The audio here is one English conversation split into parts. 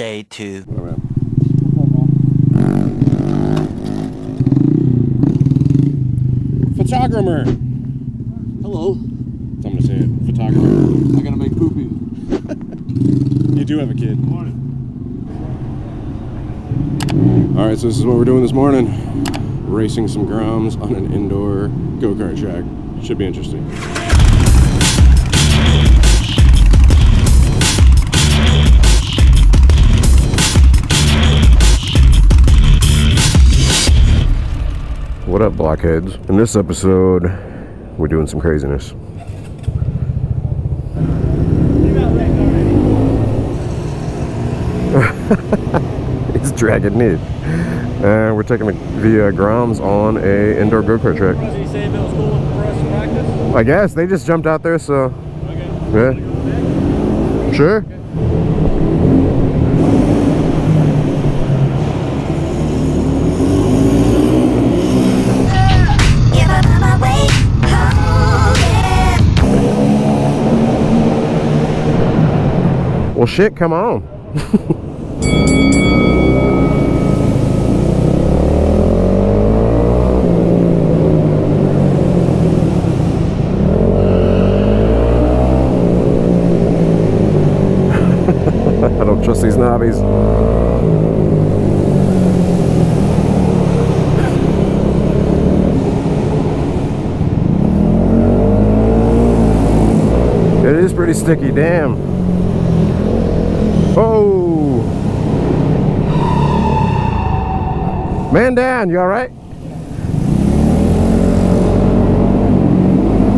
Day 2 Photogromer. Hello. I'm gonna say it. Photogromer. I gotta make poopy. You do have a kid. Morning. All right, so this is what we're doing this morning. Racing some groms on an indoor go-kart track. Should be interesting. What up, blockheads? In this episode, we're doing some craziness. He's dragging it. And we're taking the uh, Groms on a indoor go-kart track. Did he say it was cool for us to practice? I guess they just jumped out there, so Okay. yeah. Sure. Give Well, shit, come on. I don't trust these knobbies. It is pretty sticky, damn. Man down, you alright?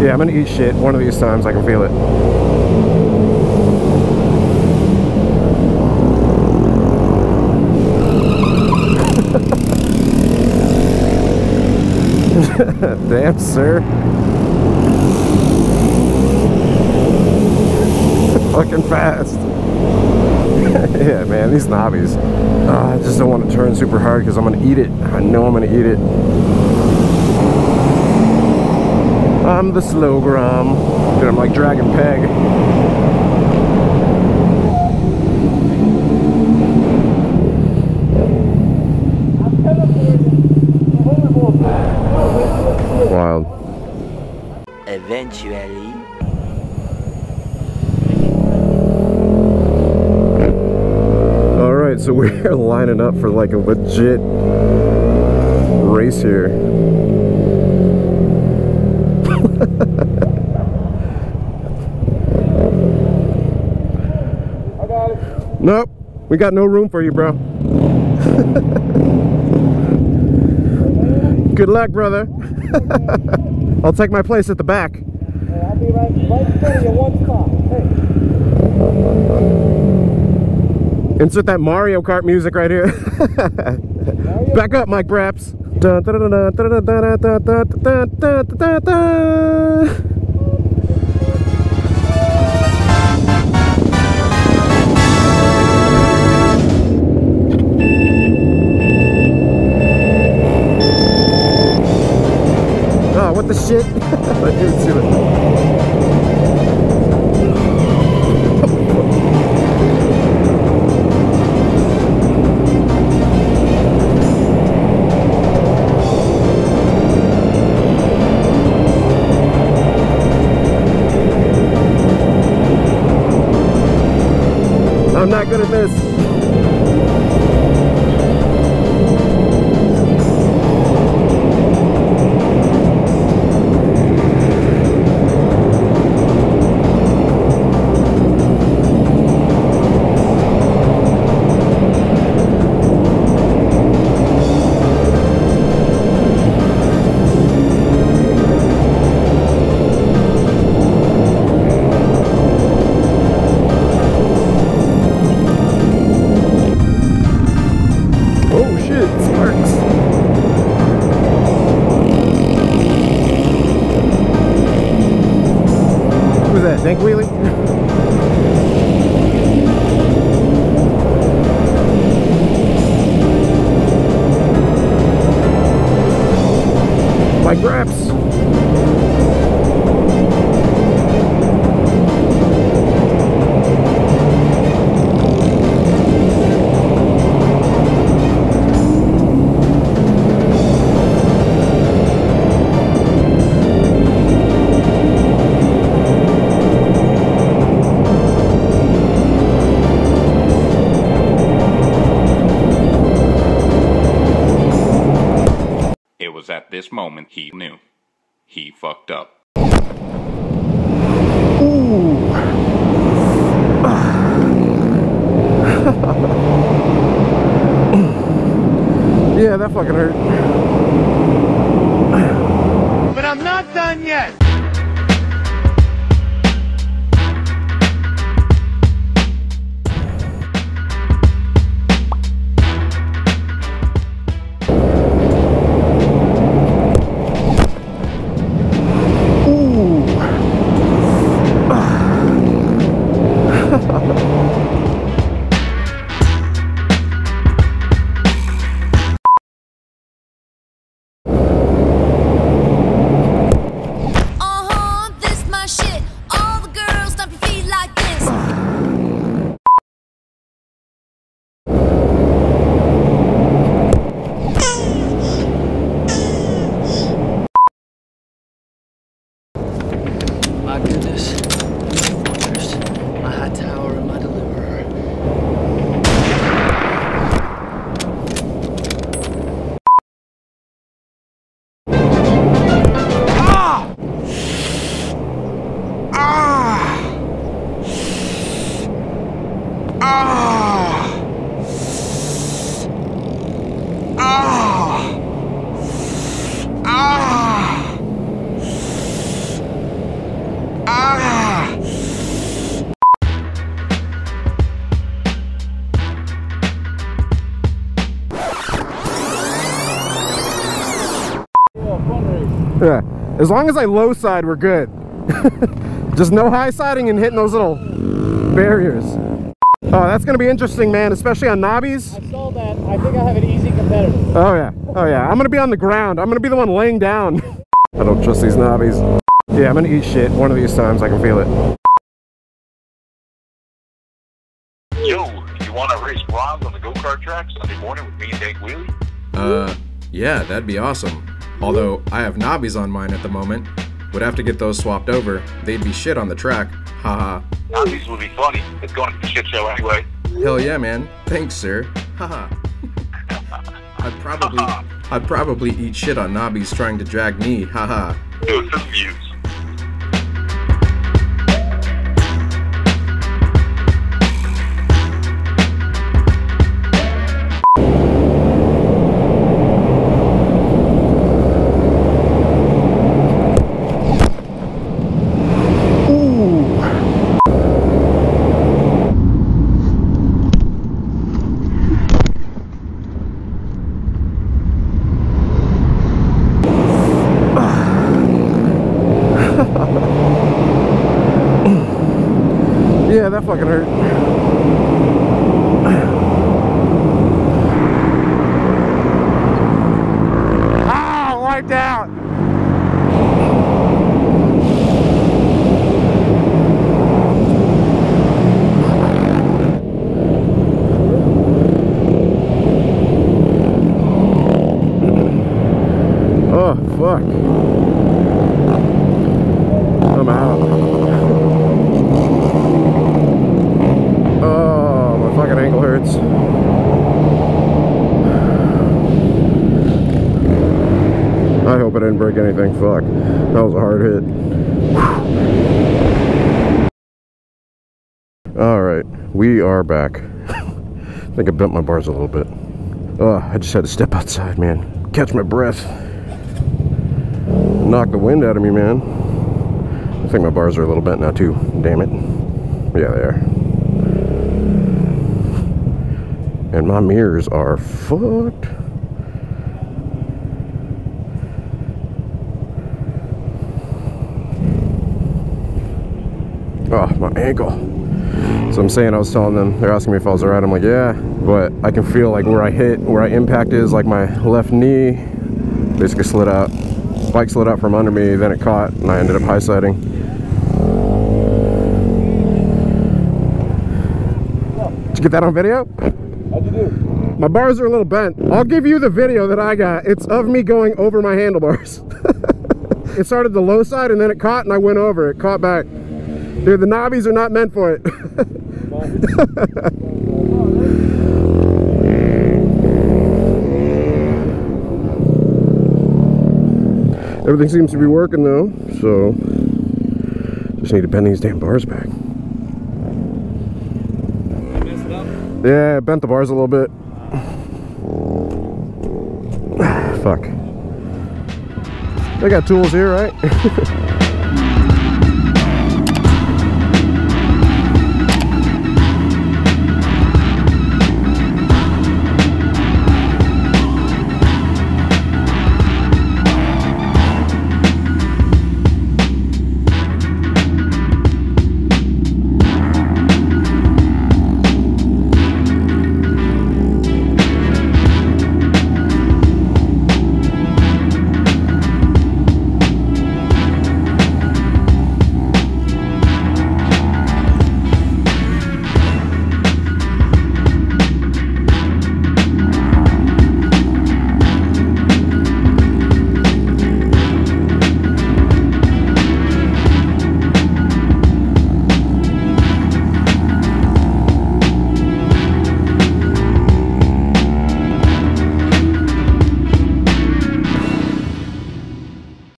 Yeah, I'm gonna eat shit one of these times, I can feel it. Damn, sir. Fucking fast. yeah, man, these knobbies. Uh, I just don't want to turn super hard because I'm going to eat it. I know I'm going to eat it. I'm the slow grom. Dude, I'm like Dragon Peg. Wild. Eventually All right, so we're lining up for like a legit race here. Nope, we got no room for you, bro. Good luck, brother. I'll take my place at the back. I'll Insert that Mario Kart music right here. Back up, Mike Braps. Oh, what the shit? Let's do it. agradeço. snake wheelie? This moment he knew. He fucked up. Yeah, that fucking hurt. Yeah. As long as I low side, we're good. Just no high siding and hitting those little barriers. Oh, that's gonna be interesting, man, especially on knobbies. I saw that. I think I have an easy competitor. Oh yeah, oh yeah. I'm gonna be on the ground. I'm gonna be the one laying down. I don't trust these knobbies. Yeah, I'm gonna eat shit one of these times. I can feel it. Yo, you want to race bronze on the go-kart track Sunday morning with me and Dank Wheelie? Uh, yeah, that'd be awesome. Although I have knobbies on mine at the moment. Would have to get those swapped over. They'd be shit on the track. Haha. These would be funny. It's going to the shit show anyway. Hell yeah, man. Thanks, sir. Haha. I'd probably I'd probably eat shit on knobbies trying to drag me. Haha. Do it for the that fucking hurt. Ah, wiped out. Oh, fuck. I'm out. Oh, my fucking ankle hurts. I hope I didn't break anything. Fuck. That was a hard hit. Alright, we are back. I think I bent my bars a little bit. Oh, I just had to step outside, man. Catch my breath. Knock the wind out of me, man. I think my bars are a little bent now, too. Damn it. Yeah, they are. And my mirrors are fucked. Oh, my ankle. So I'm saying, I was telling them, they're asking me if I was alright. I'm like, yeah, but I can feel like where I hit, where I impact is, like my left knee basically slid out. Bike slid out from under me, then it caught, and I ended up high siding. Did you get that on video? How'd you do? My bars are a little bent. I'll give you the video that I got. It's of me going over my handlebars. it started the low side and then it caught and I went over. It caught back. Dude, the knobbies are not meant for it. Everything seems to be working though, so just need to bend these damn bars back. Yeah, I bent the bars a little bit. Fuck. I got tools here, right?